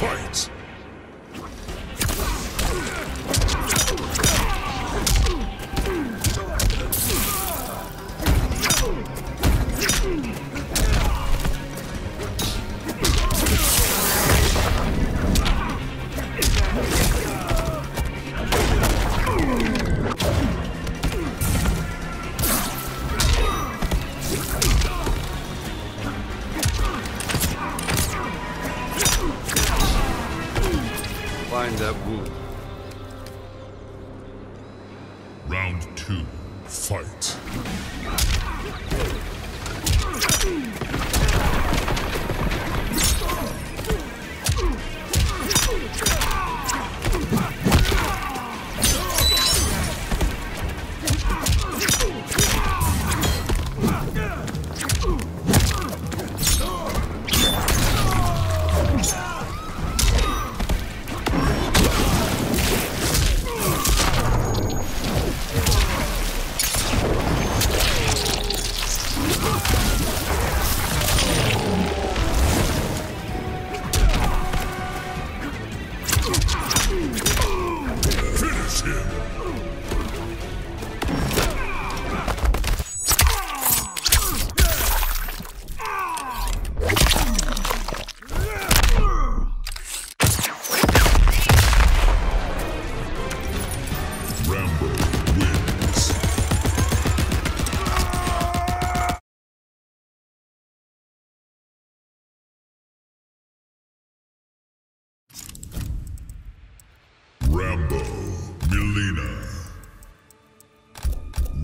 Fight!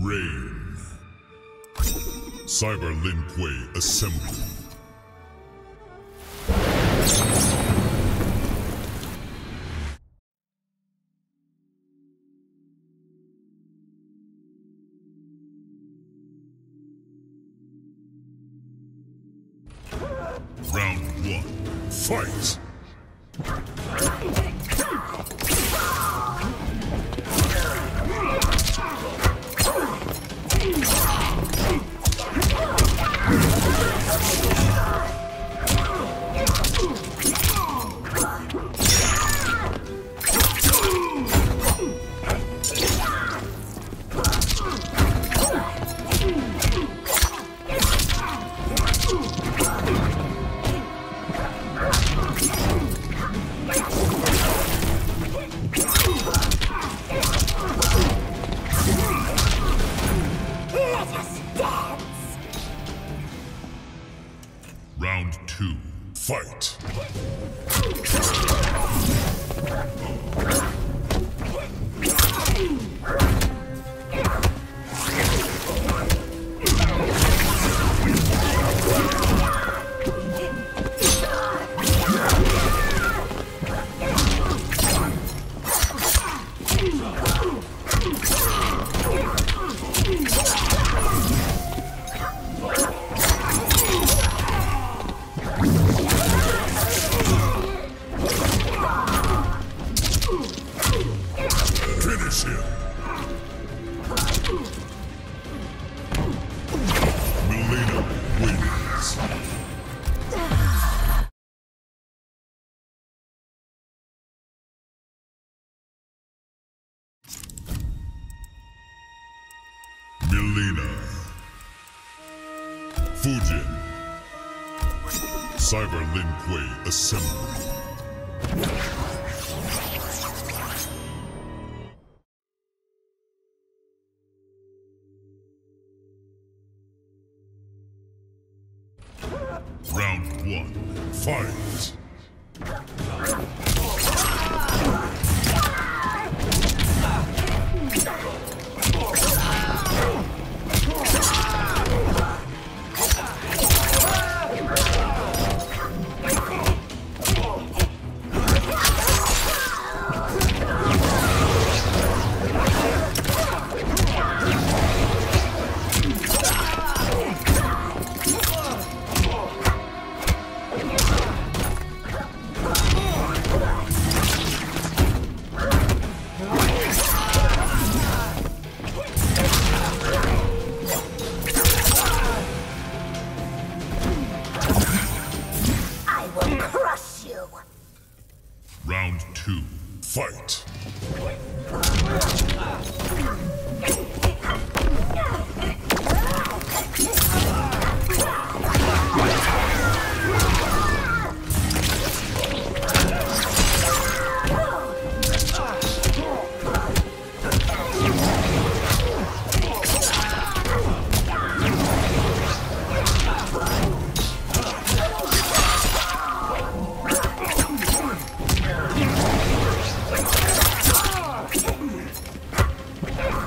Rain. Cyber Lin Kuei assembled. Mileena. Fujin. Cyber Lin Kuei assembled.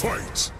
fight!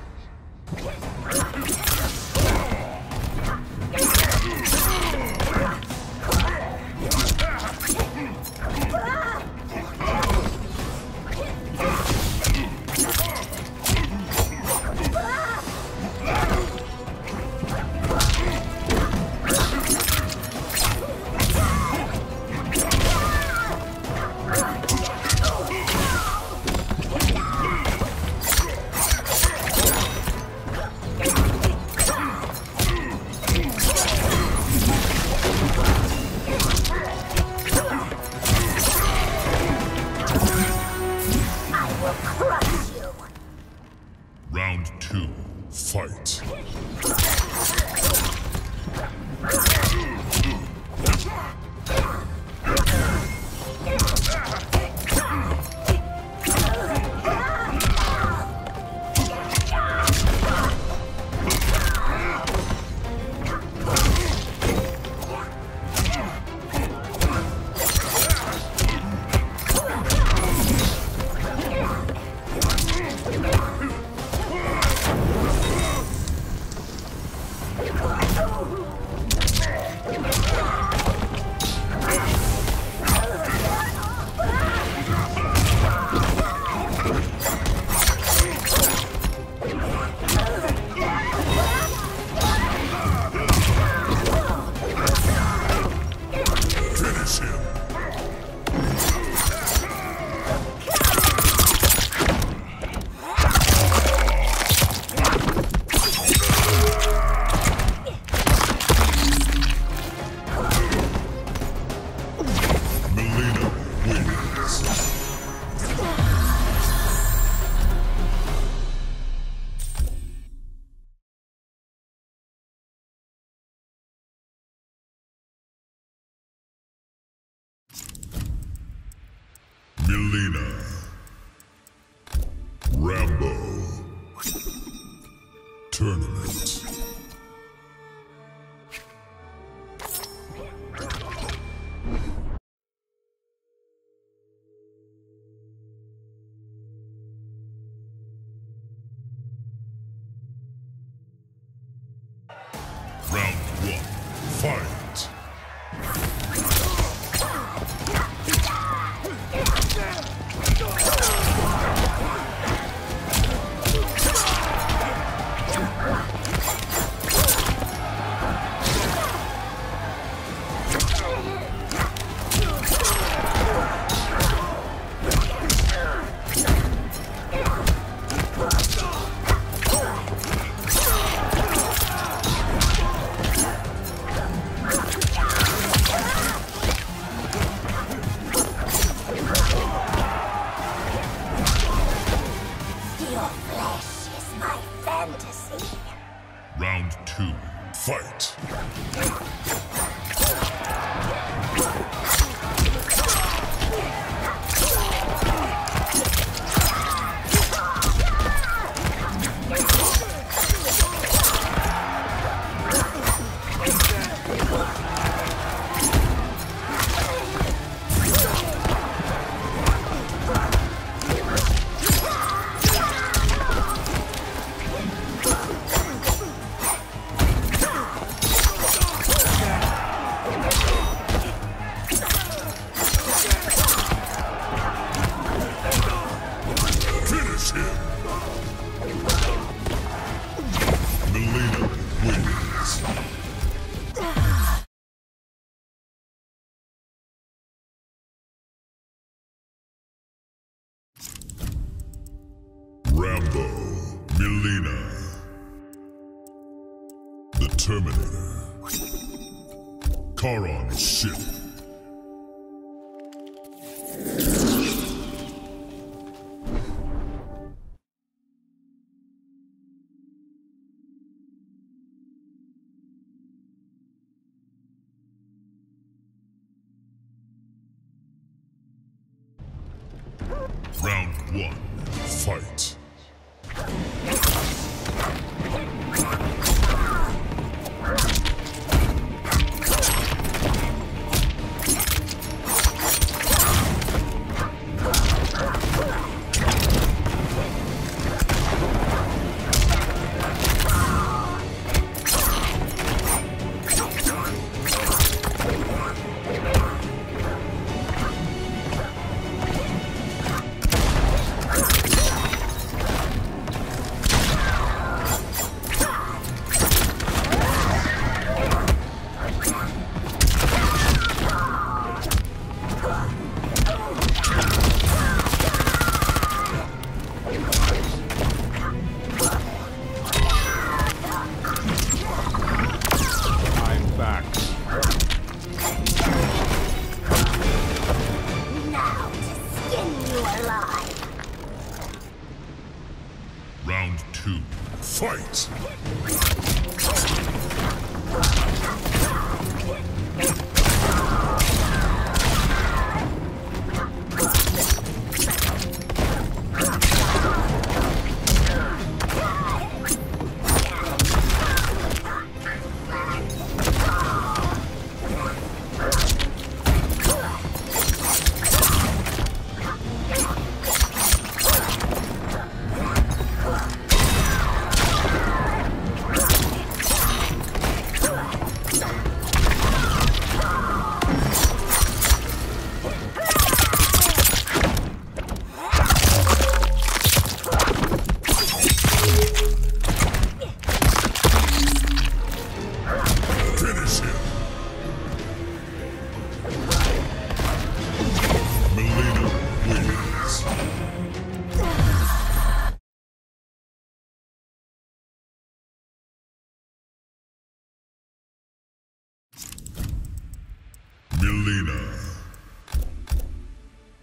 Fight. Terminator, Kharon ship. Round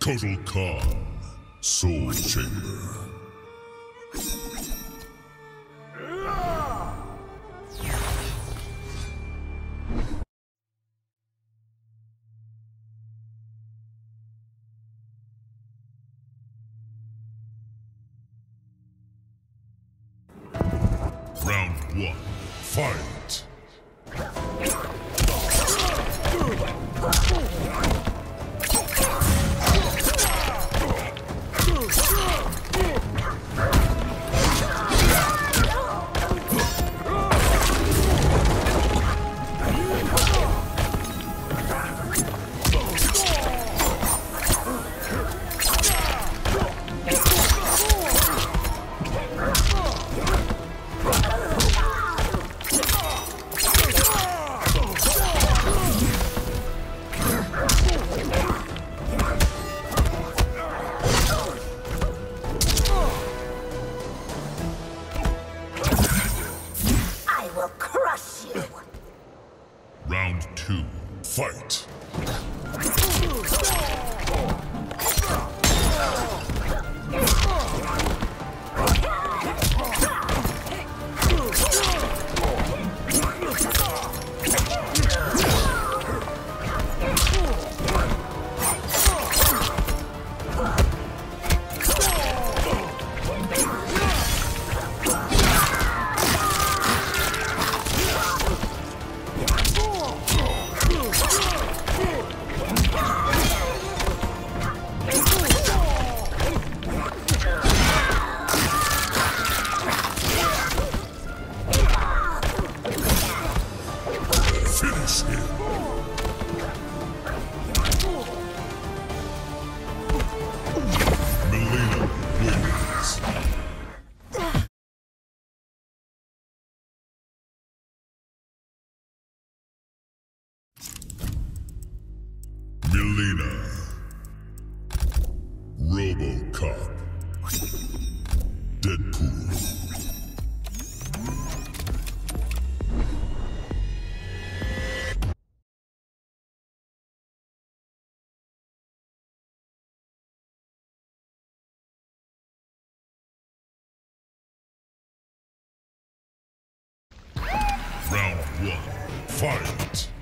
Kotal Khan. Soul Chamber. Finish Fight.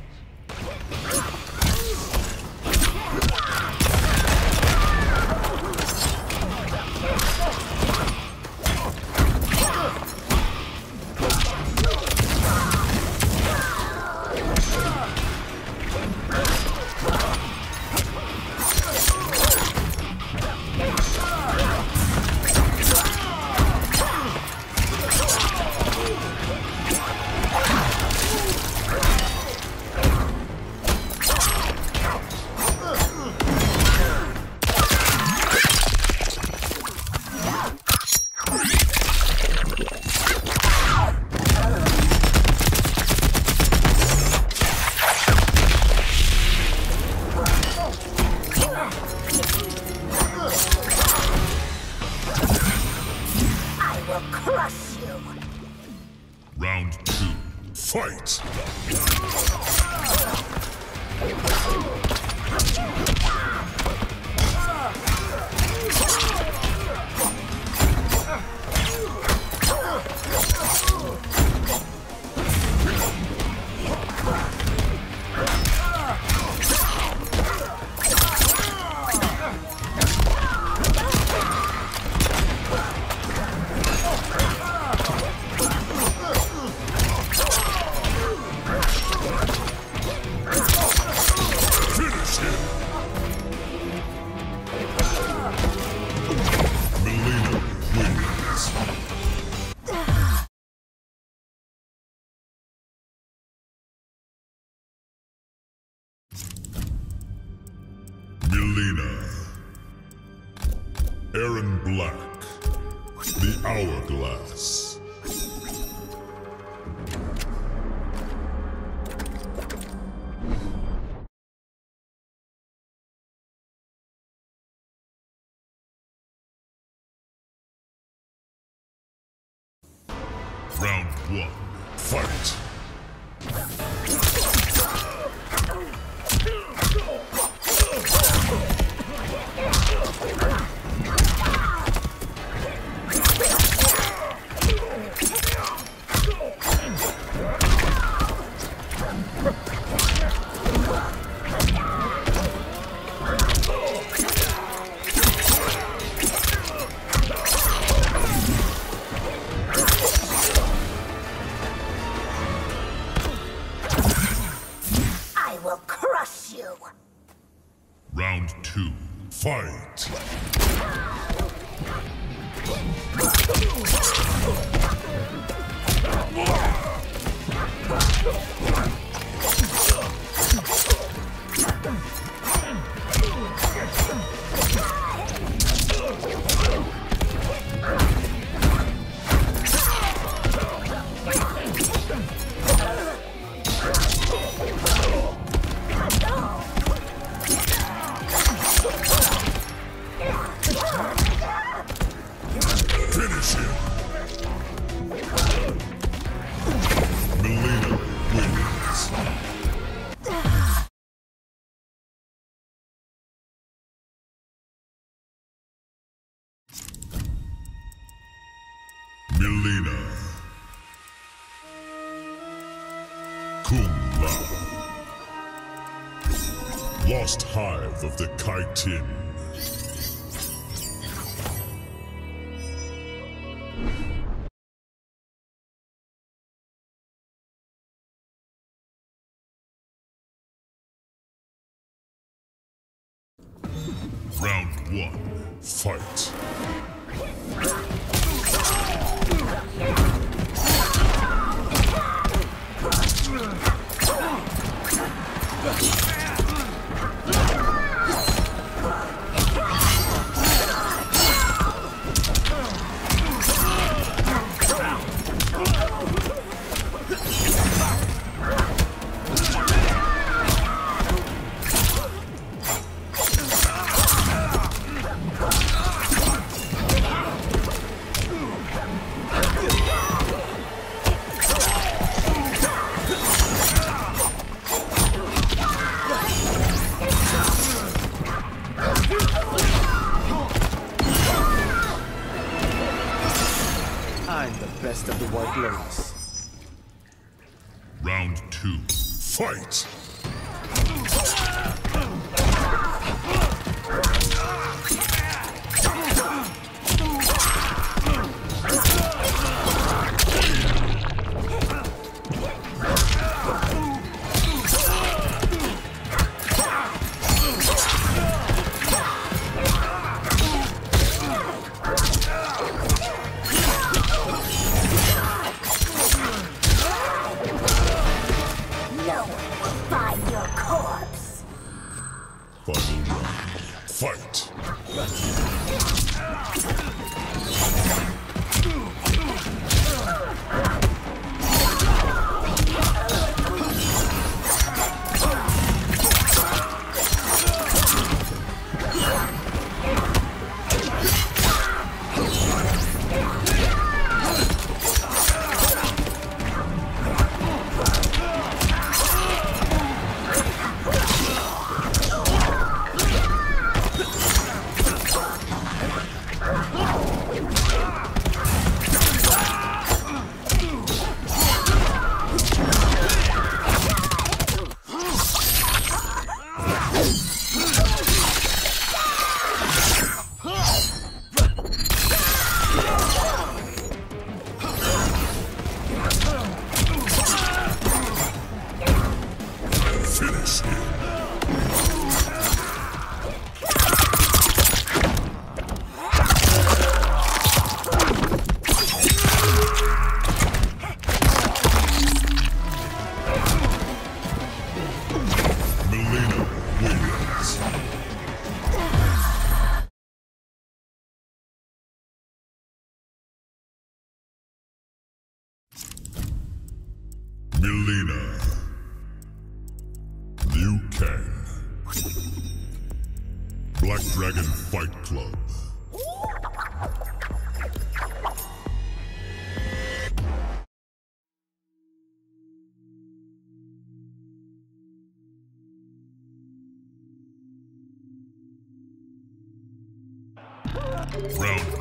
Lost Hive of the Kytinn. Round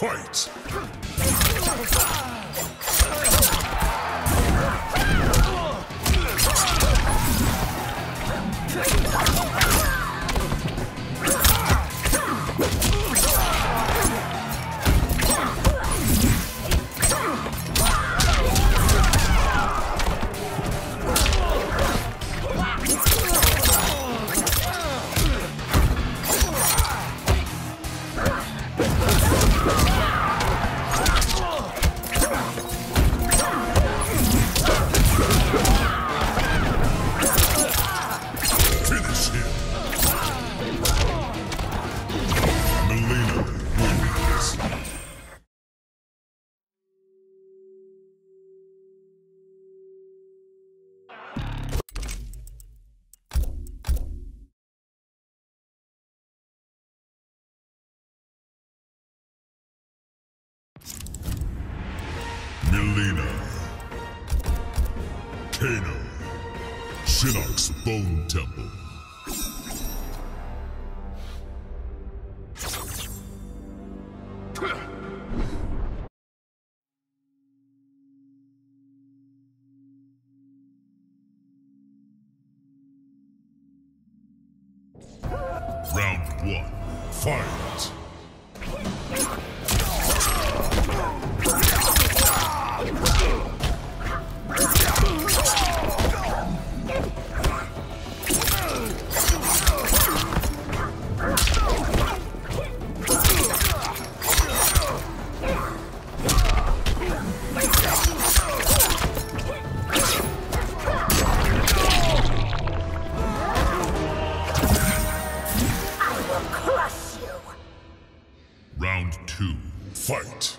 Fight! Bone Temple. Round one, fight! Fight!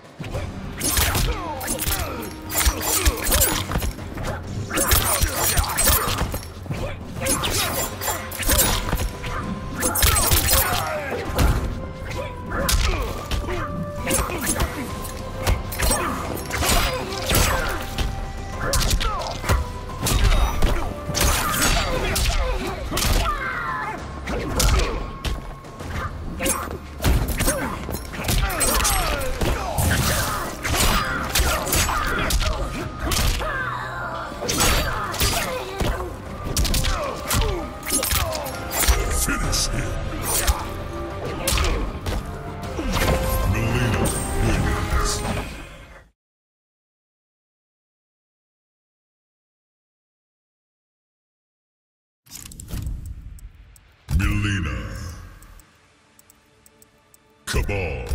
Kabal.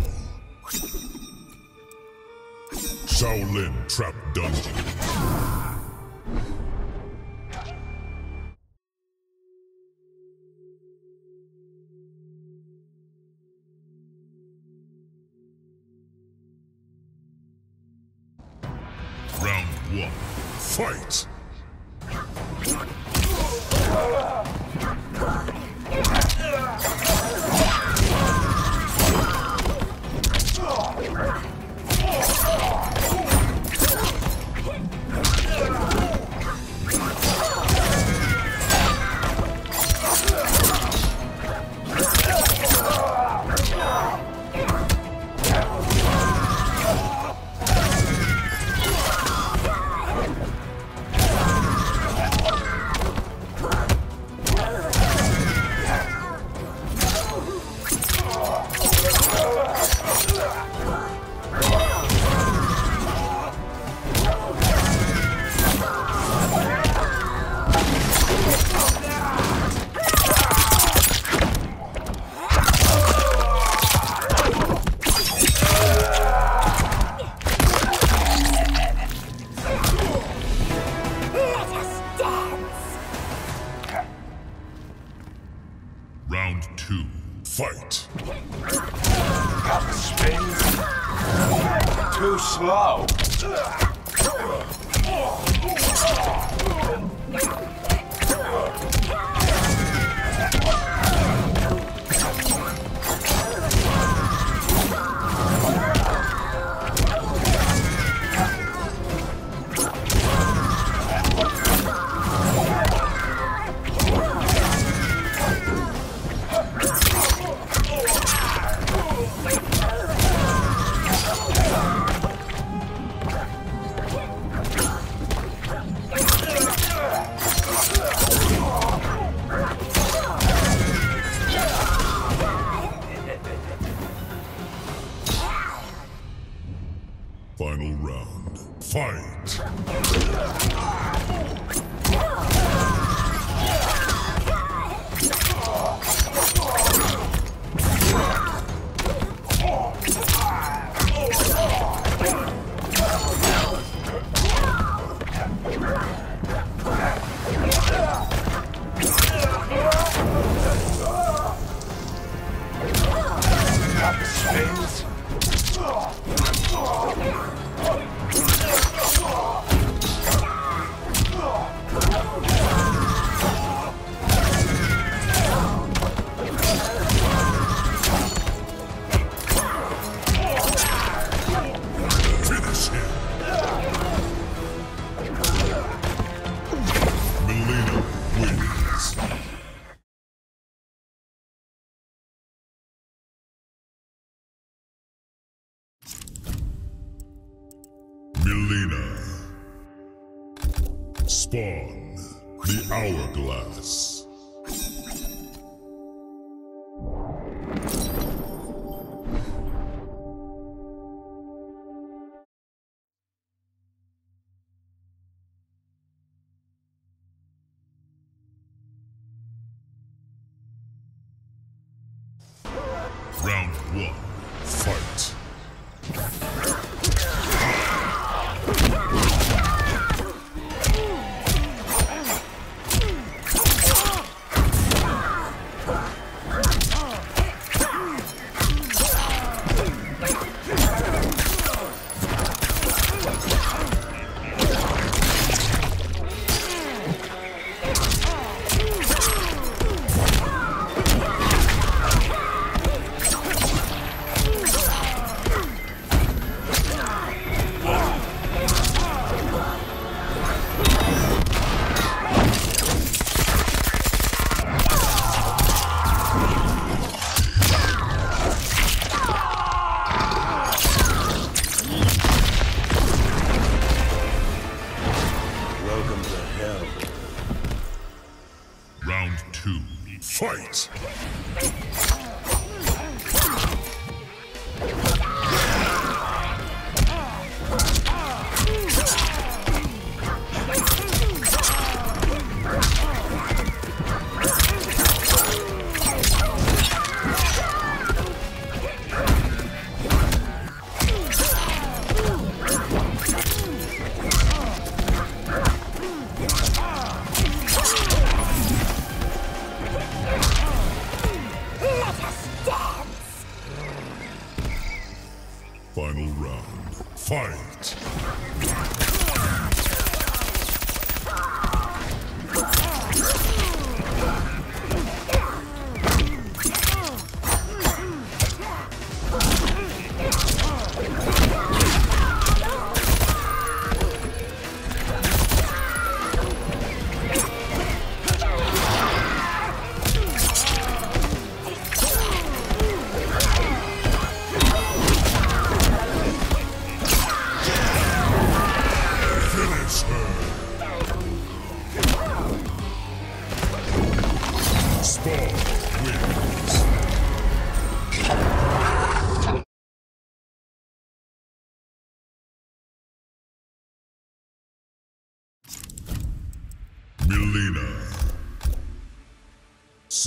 Shaolin Trap Dungeon.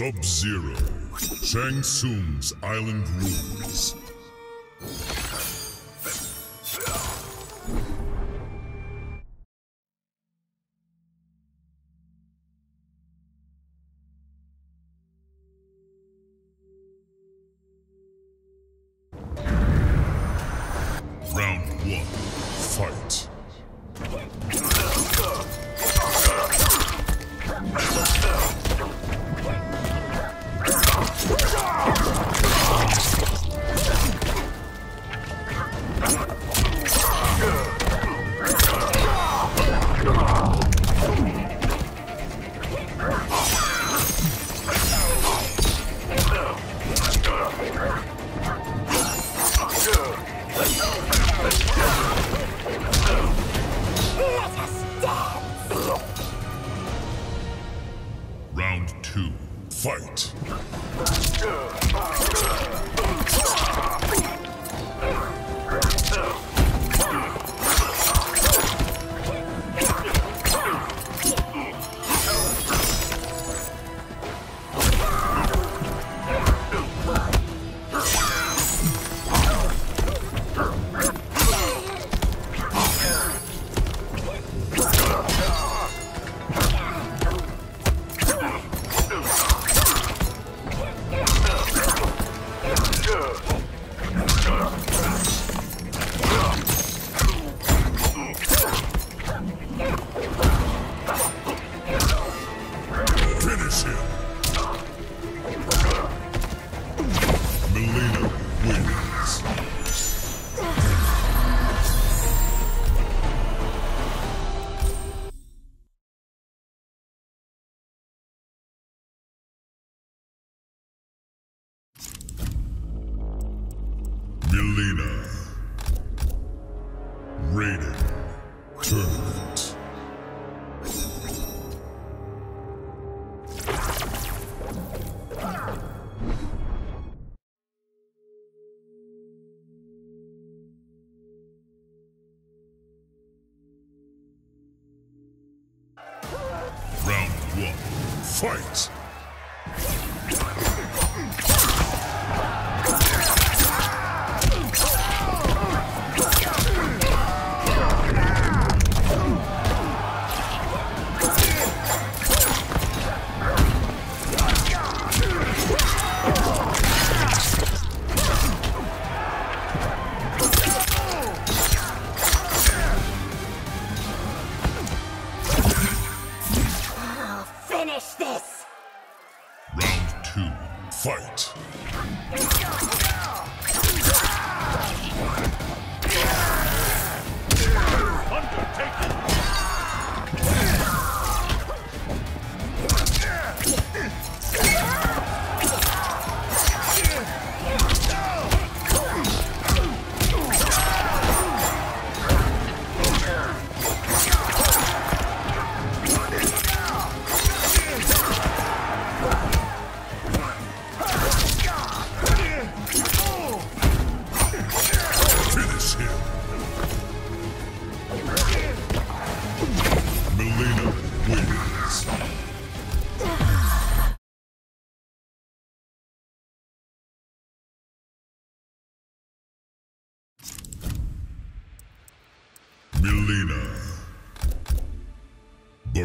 Sub-Zero. Shang Tsung's Island Ruins. Mileena. Raiden.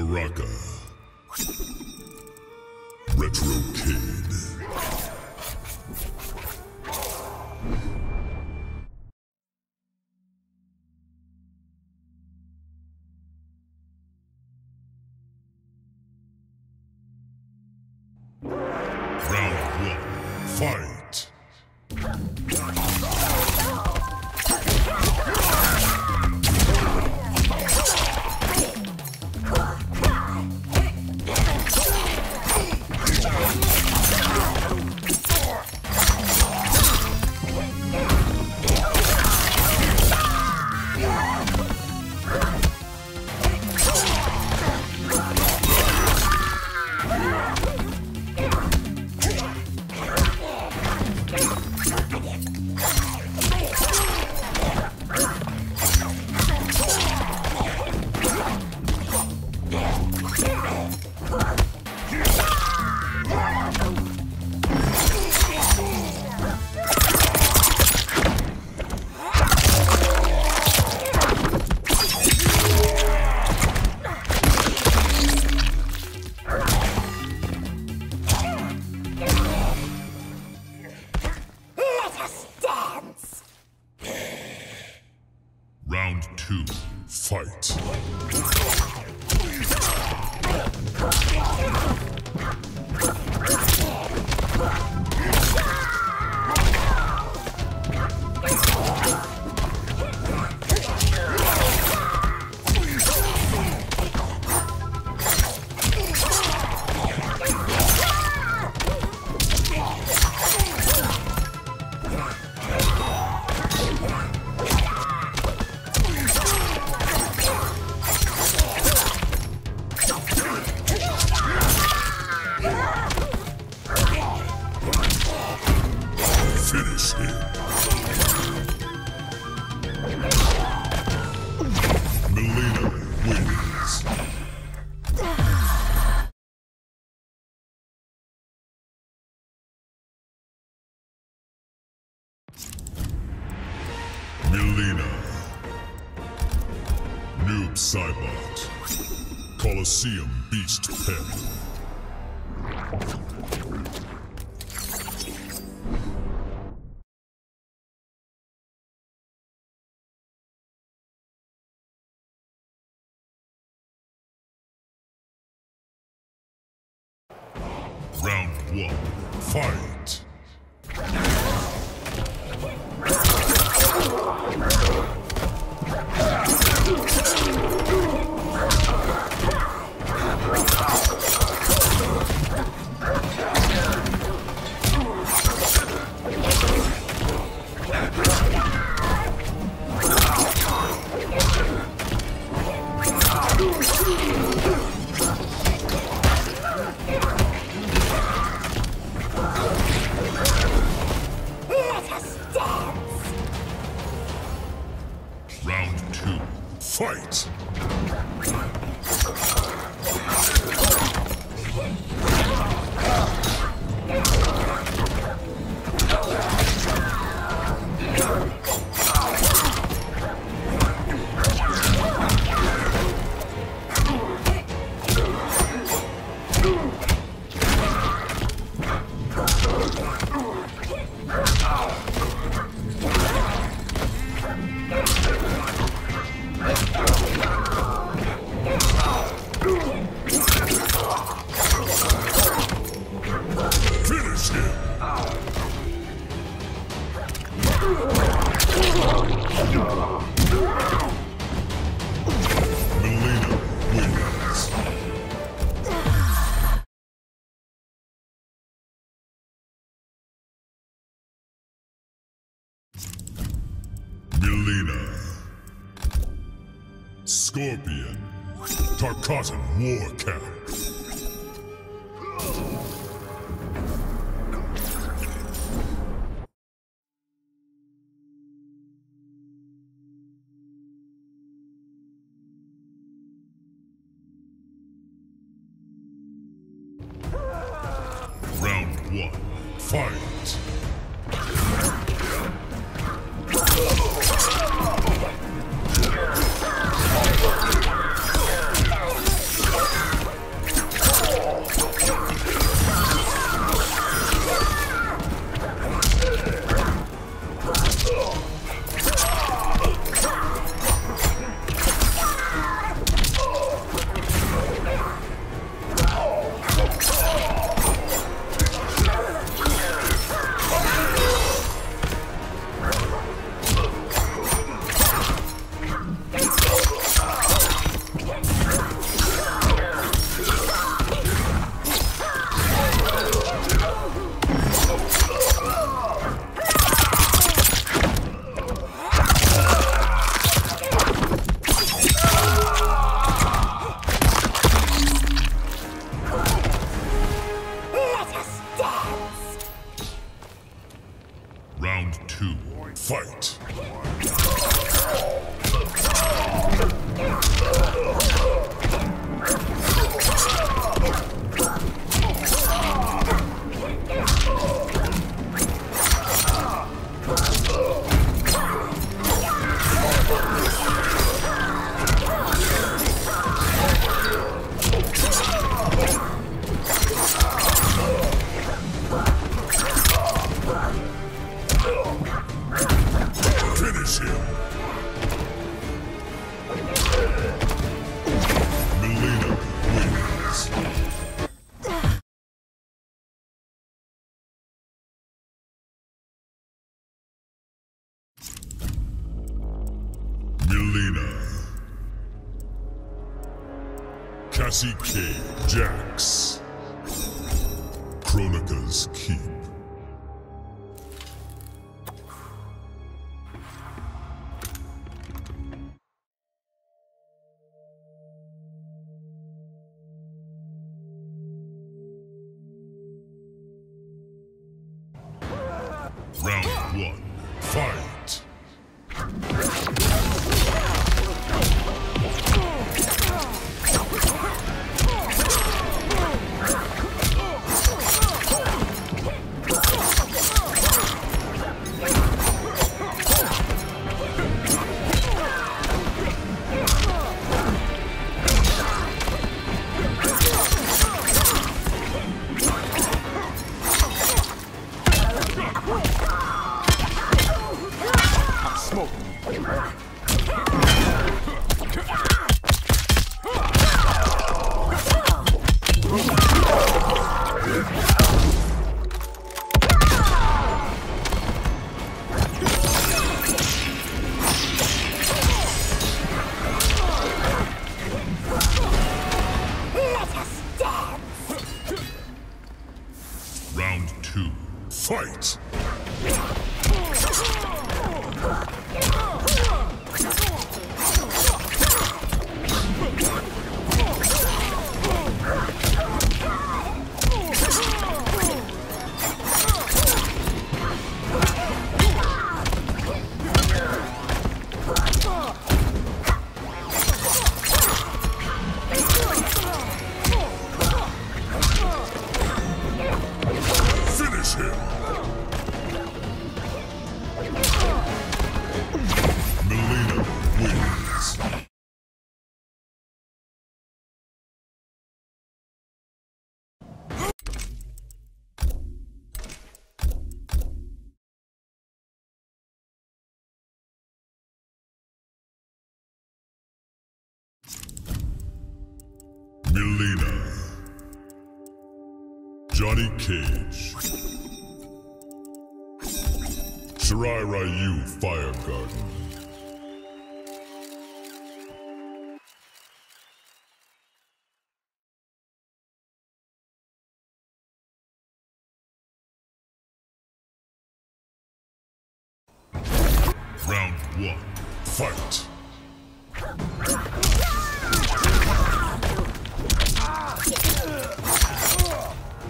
Baraka. Retro Kid Kolosseum Beast Pen. Scorpion. Tarkatan War Camp. Cassie K. Jax. Kronika's Keep. Johnny Cage. Shirai Ryu Fire Garden. Round one, fight!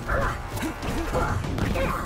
Yeah.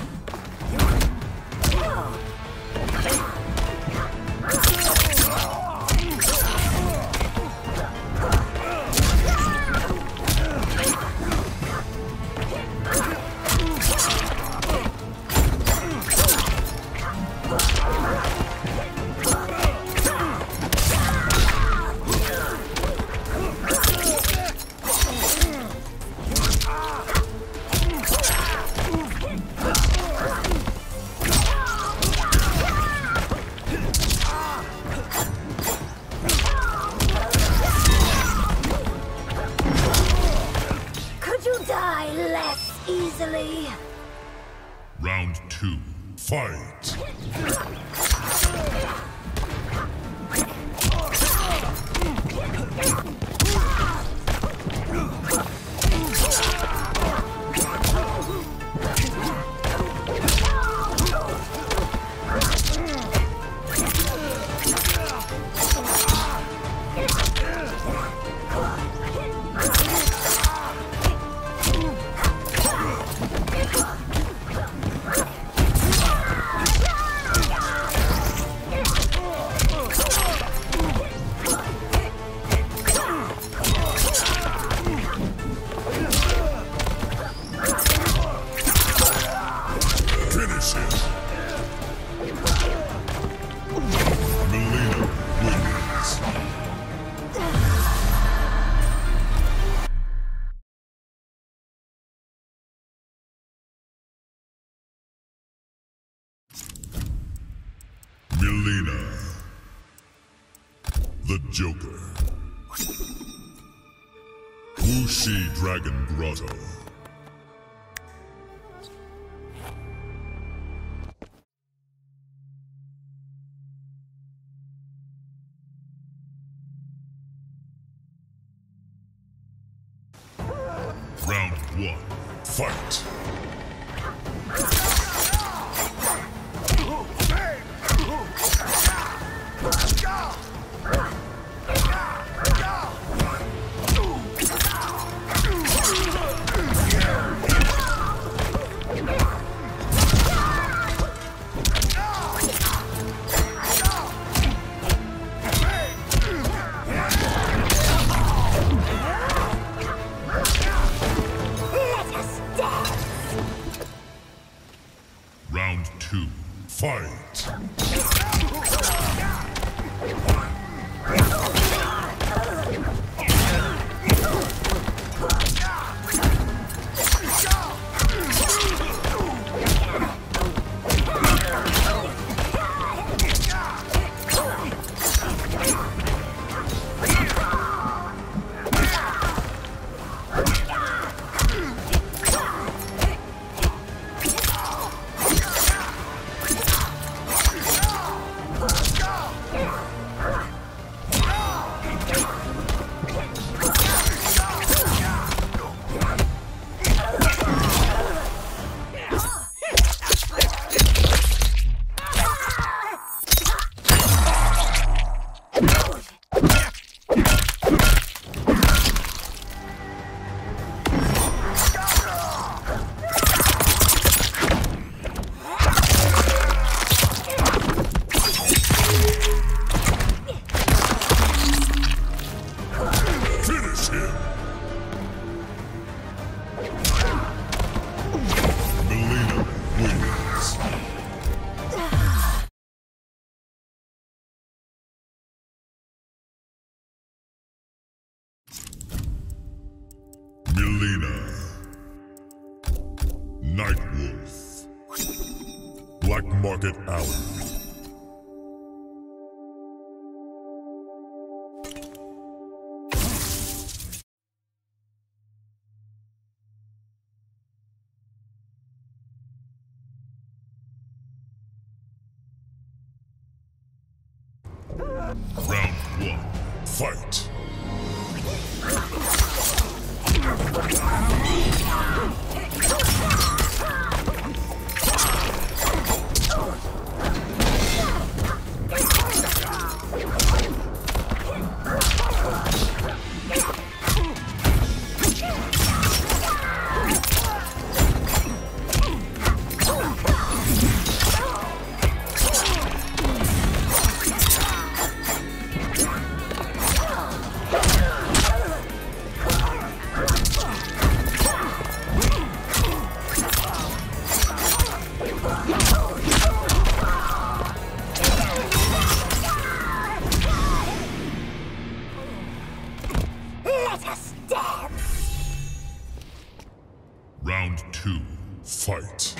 The Joker. Wu Shi Dragon Grotto. two, fight.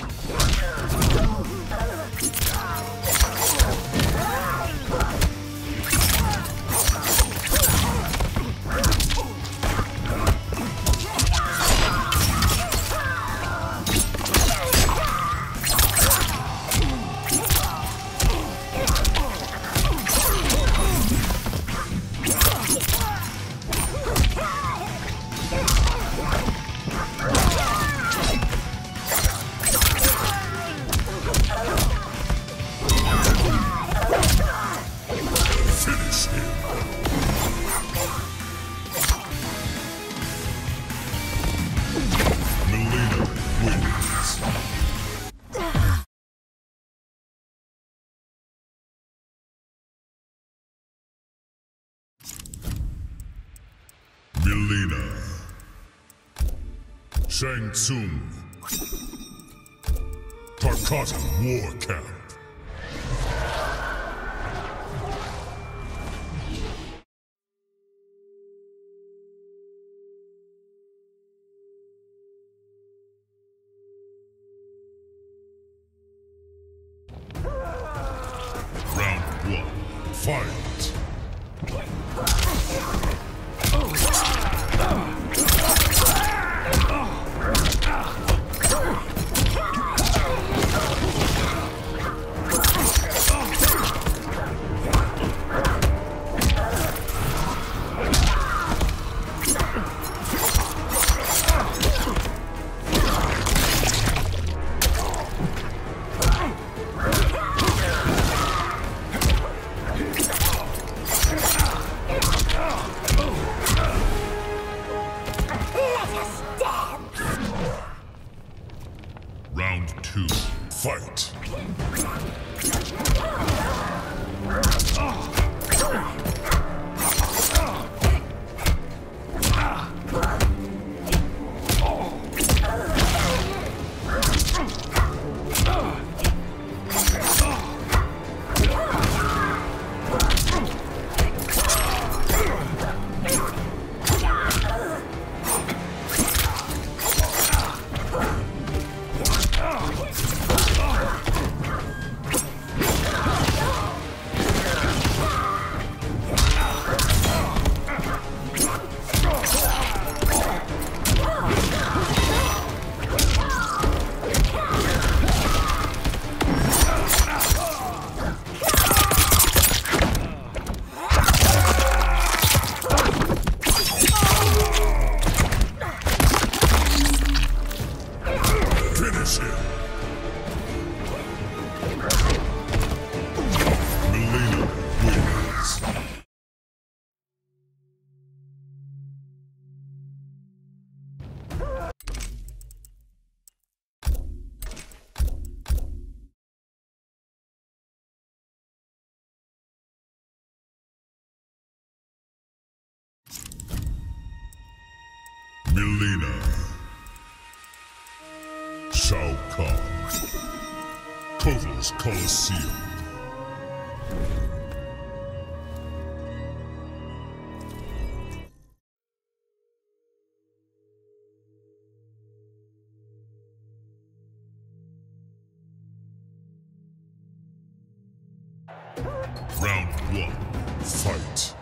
Shang Tsung. Tarkatan War Camp. Kolosseum. Round one, fight.